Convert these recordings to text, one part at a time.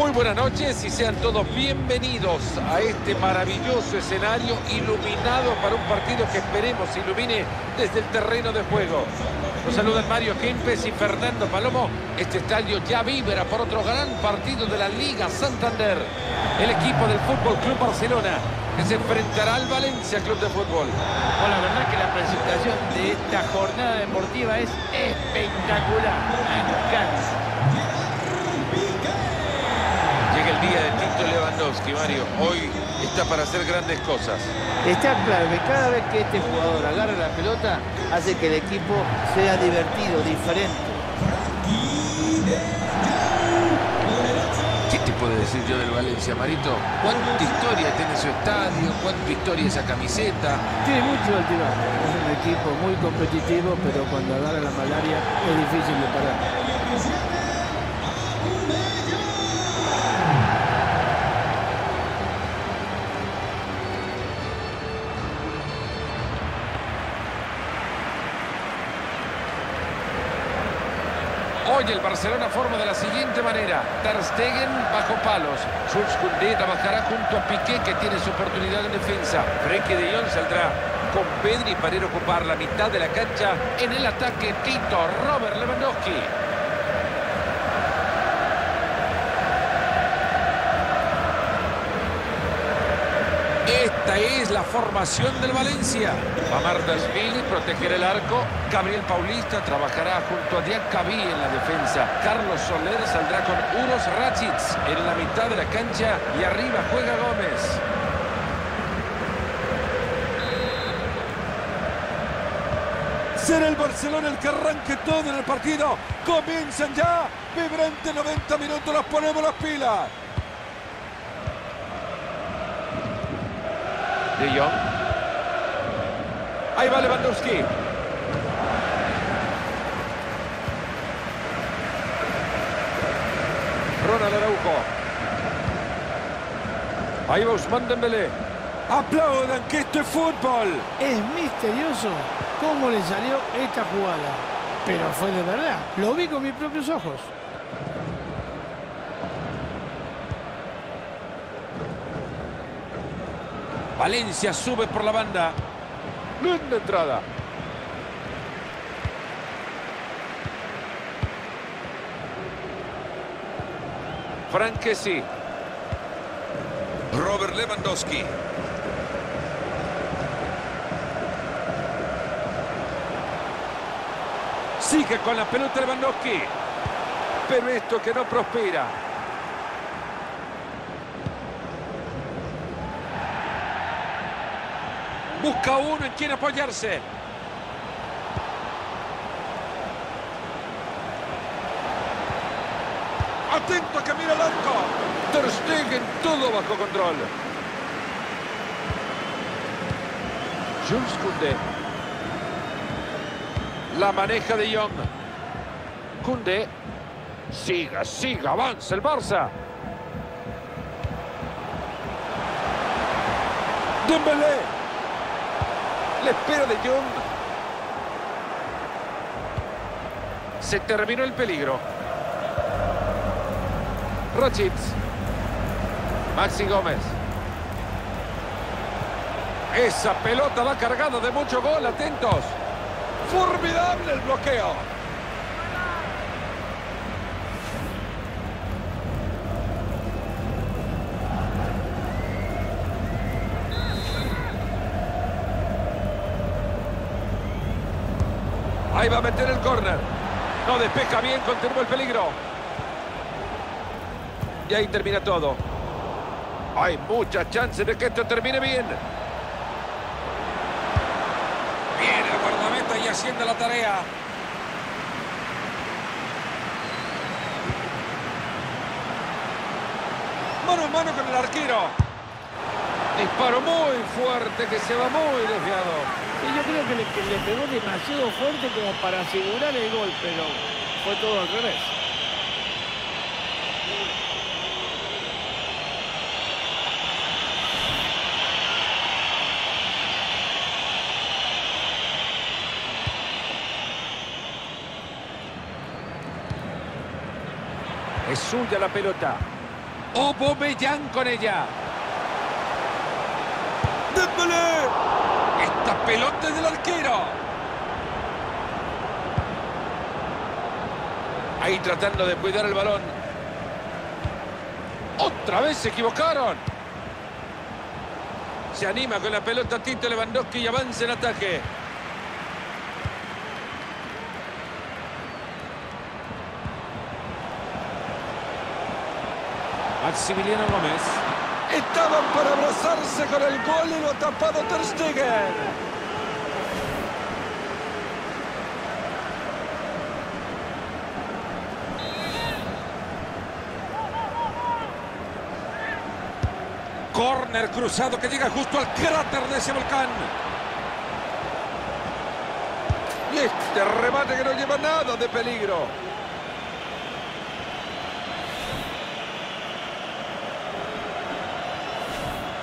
Muy buenas noches y sean todos bienvenidos a este maravilloso escenario iluminado para un partido que esperemos ilumine desde el terreno de juego. Nos saludan Mario Kempes y Fernando Palomo. Este estadio ya vibra por otro gran partido de la Liga Santander. El equipo del Fútbol Club Barcelona que se enfrentará al Valencia Club de Fútbol. Bueno, la verdad que la presentación de esta jornada deportiva es espectacular. Me encanta. El día de Tito Lewandowski, Mario. Hoy está para hacer grandes cosas. Está claro que cada vez que este jugador agarra la pelota, hace que el equipo sea divertido, diferente. ¿Qué te puedo decir yo del Valencia, Marito? ¿Cuánta historia tiene su estadio? ¿Cuánta historia esa camiseta? Tiene mucho altibajo. Es un equipo muy competitivo, pero cuando agarra la malaria es difícil de parar. El Barcelona forma de la siguiente manera. Ter Stegen bajo palos. Jules Koundé trabajará junto a Piqué que tiene su oportunidad en defensa. Frenkie de Jong saldrá con Pedri para ir a ocupar la mitad de la cancha. En el ataque Tito Robert Lewandowski. Esta es la formación del Valencia. Va Martasvili, proteger el arco. Gabriel Paulista trabajará junto a Diacabí en la defensa. Carlos Soler saldrá con Uros Rachits en la mitad de la cancha. Y arriba juega Gómez. Será el Barcelona el que arranque todo en el partido. Comienzan ya. Vibrante 90 minutos. Nos ponemos las pilas. De Jong. Ahí va Lewandowski. Ronald Araujo. Ahí va Ousmane Dembélé. Aplaudan que esto es fútbol. Es misterioso cómo le salió esta jugada. Pero fue de verdad. Lo vi con mis propios ojos. Valencia sube por la banda. Linda entrada. Franquesi. Robert Lewandowski. Sigue con la pelota Lewandowski. Pero esto que no prospera. Busca uno en quien apoyarse. Atento que mira el arco. Ter Stegen todo bajo control. Jules Koundé. La maneja de Jong. Koundé. Siga, siga, avanza el Barça. Dembélé. Le espera de Jong. Se terminó el peligro. Rachitz. Maxi Gómez. Esa pelota va cargada de mucho gol, atentos. Formidable el bloqueo. Ahí va a meter el córner. No despeja bien, continúa el peligro. Y ahí termina todo. Hay muchas chances de que esto termine bien. Viene el guardameta y haciendo la tarea. Mano a mano con el arquero. Disparo muy fuerte que se va muy desviado. Que le, pegó demasiado fuerte como para asegurar el gol, pero fue todo al revés. Es suya la pelota. Aubameyang con ella. ¡Dembélé! Pelota del arquero. Ahí tratando de cuidar el balón. Otra vez se equivocaron. Se anima con la pelota Tito Lewandowski y avanza en ataque. Maximiliano Gómez. Estaban para abrazarse con el gol y lo ha tapado Ter Stegen. Corner cruzado que llega justo al cráter de ese volcán. Y este remate que no lleva nada de peligro.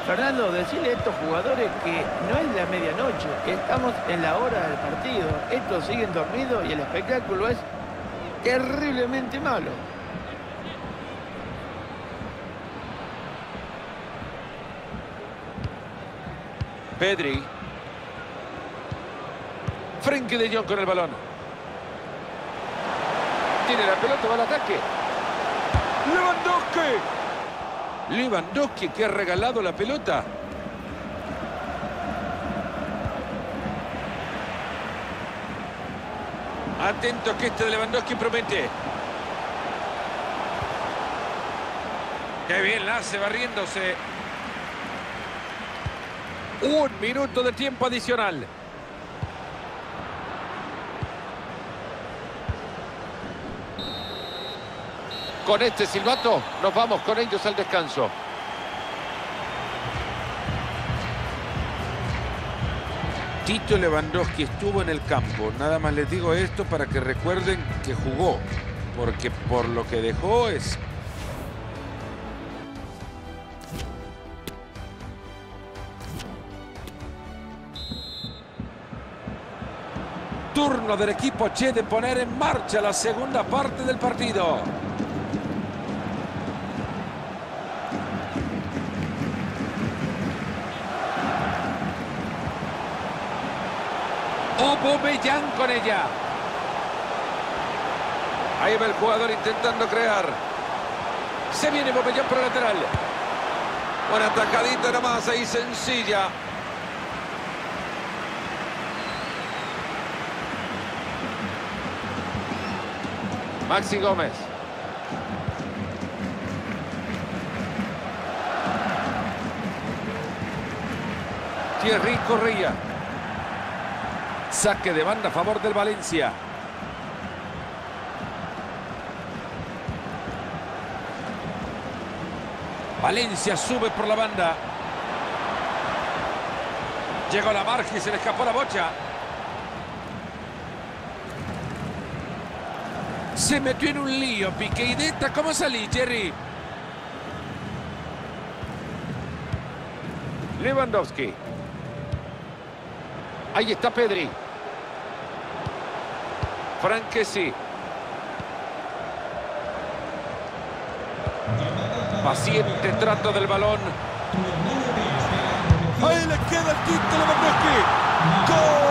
Fernando, decirle a estos jugadores que no es la medianoche, que estamos en la hora del partido. Estos siguen dormidos y el espectáculo es terriblemente malo. Pedri. Frenkie de Jong con el balón. Tiene la pelota, va al ataque. ¡Lewandowski! Lewandowski que ha regalado la pelota. Atento que este de Lewandowski promete. Qué bien la hace barriéndose. Un minuto de tiempo adicional. Con este silbato nos vamos con ellos al descanso. Tito Lewandowski estuvo en el campo. Nada más les digo esto para que recuerden que jugó. Porque por lo que dejó es turno del equipo Che de poner en marcha la segunda parte del partido. Aubameyang con ella. Ahí va el jugador intentando crear. Se viene Aubameyang por el lateral. Buena atacadita nomás ahí sencilla. Maxi Gómez. Thierry Correa. Saque de banda a favor del Valencia. Valencia sube por la banda. Llegó la marca y se le escapó la bocha. Se metió en un lío, Piqué y Deta. ¿Cómo salí, Jerry? Lewandowski. Ahí está Pedri. Franquesi. Paciente trato del balón. Ahí le queda el Tito Lewandowski. ¡Gol!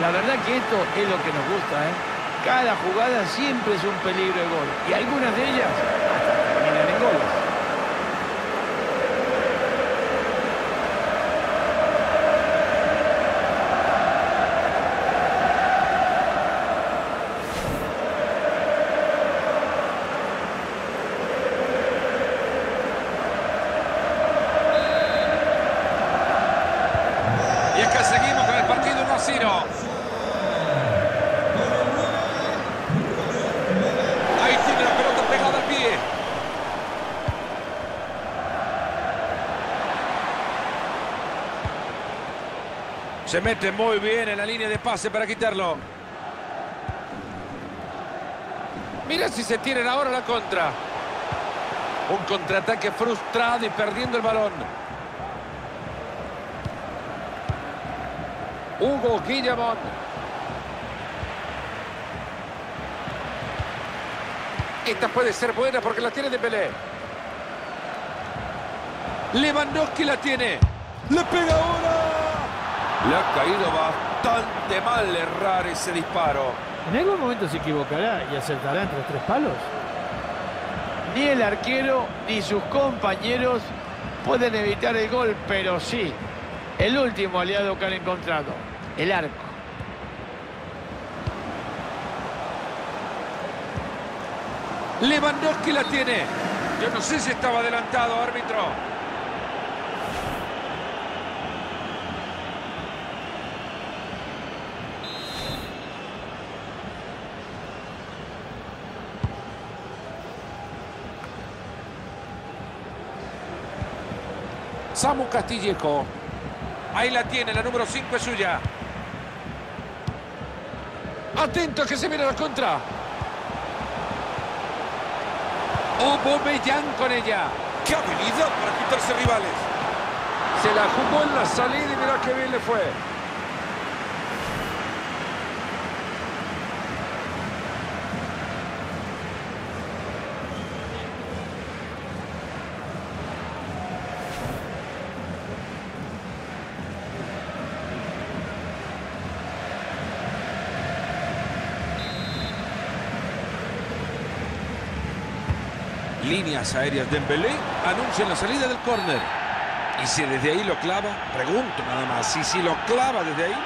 La verdad que esto es lo que nos gusta, ¿eh? Cada jugada siempre es un peligro de gol. Y algunas de ellas Se mete muy bien en la línea de pase para quitarlo. Mira si se tienen ahora la contra. Un contraataque frustrado y perdiendo el balón. Hugo Guillamón. Esta puede ser buena porque la tiene de Pelé. Lewandowski la tiene. ¡Le pega ahora! Le ha caído bastante mal errar ese disparo. En algún momento se equivocará y acertará entre los tres palos. Ni el arquero ni sus compañeros pueden evitar el gol, pero sí el último aliado que han encontrado, el arco. Lewandowski la tiene. Yo no sé si estaba adelantado, árbitro. Samu Castillejo. Ahí la tiene, la número 5 es suya. Atento que se viene la contra. Aubameyang con ella. ¡Qué habilidad para quitarse rivales! Se la jugó en la salida y mirá qué bien le fue. Líneas aéreas de Dembélé anuncian la salida del córner. Y si desde ahí lo clava, pregunto nada más, si si lo clava desde ahí,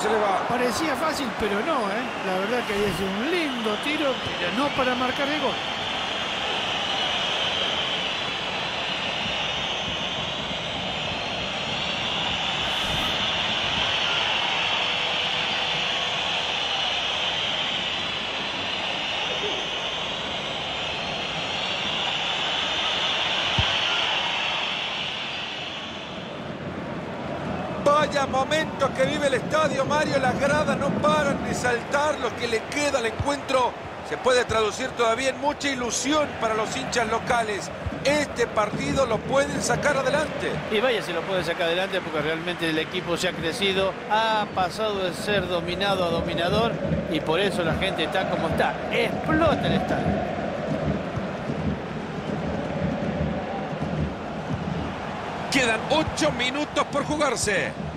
se. Parecía fácil, pero no, ¿eh? La verdad que sido un lindo tiro, pero no para marcar el gol. Vaya momentos que vive el estadio, Mario. Las gradas no paran de saltar. Lo que le queda al encuentro se puede traducir todavía en mucha ilusión para los hinchas locales. Este partido lo pueden sacar adelante. Y vaya si lo puede sacar adelante porque realmente el equipo se ha crecido, ha pasado de ser dominado a dominador y por eso la gente está como está. Explota el estadio. Quedan ocho minutos por jugarse.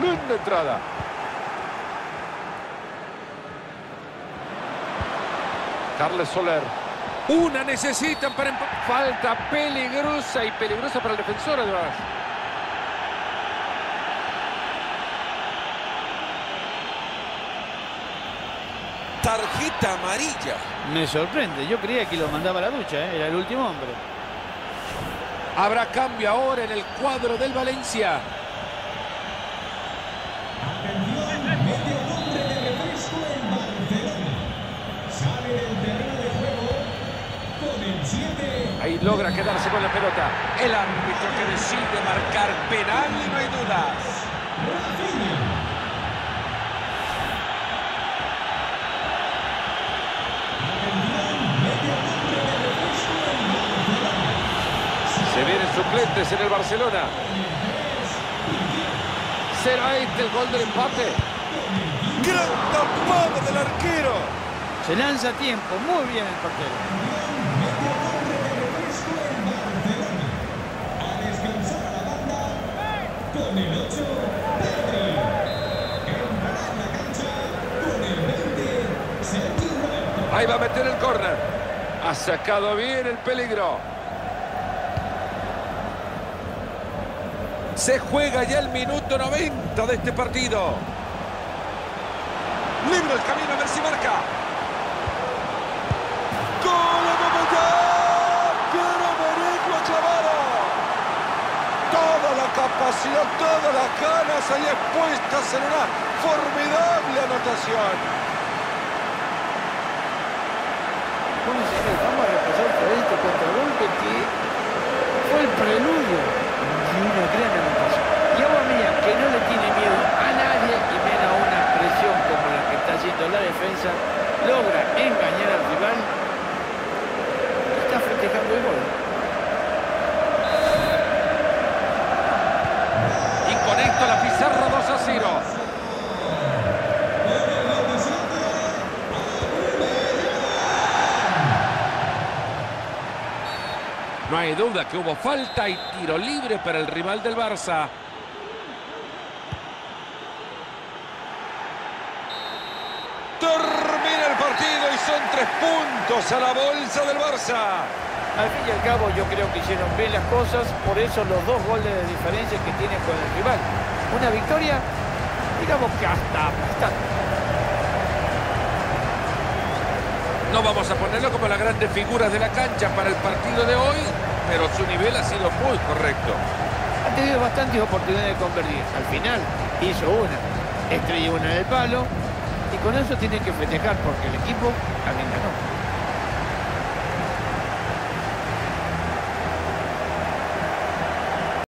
Linda entrada. Carles Soler. Una necesitan para Falta peligrosa y peligrosa para el defensor además. Tarjeta amarilla. Me sorprende, yo creía que lo mandaba a la ducha, ¿eh? era el último hombre. Habrá cambio ahora en el cuadro del Valencia. Ahí logra quedarse con la pelota. El árbitro que decide marcar penal y no hay dudas. Se vienen suplentes en el Barcelona. ¿Será este el gol del empate? Gran tapada del arquero. Se lanza a tiempo, muy bien el portero. Ahí va a meter el córner. Ha sacado bien el peligro. Se juega ya el minuto 90 de este partido. Libre el camino a ver si marca. Capacidad, todas las ganas ahí expuestas en una formidable anotación. Vamos a repasar todo este contragolpe que fue el preludio de una gran anotación. Y ahora mía, que no le tiene miedo a nadie y menos una presión como la que está haciendo la defensa, logra engañar al rival. Está festejando el gol. Duda que hubo falta y tiro libre para el rival del Barça. Termina el partido y son tres puntos a la bolsa del Barça. Al fin y al cabo yo creo que hicieron bien las cosas, por eso los dos goles de diferencia que tienen con el rival. Una victoria, digamos que hasta aplastante. No vamos a ponerlo como las grandes figuras de la cancha para el partido de hoy, pero su nivel ha sido muy correcto. Ha tenido bastantes oportunidades de convertir. Al final hizo una, estrelló una en el palo y con eso tienen que festejar porque el equipo también ganó.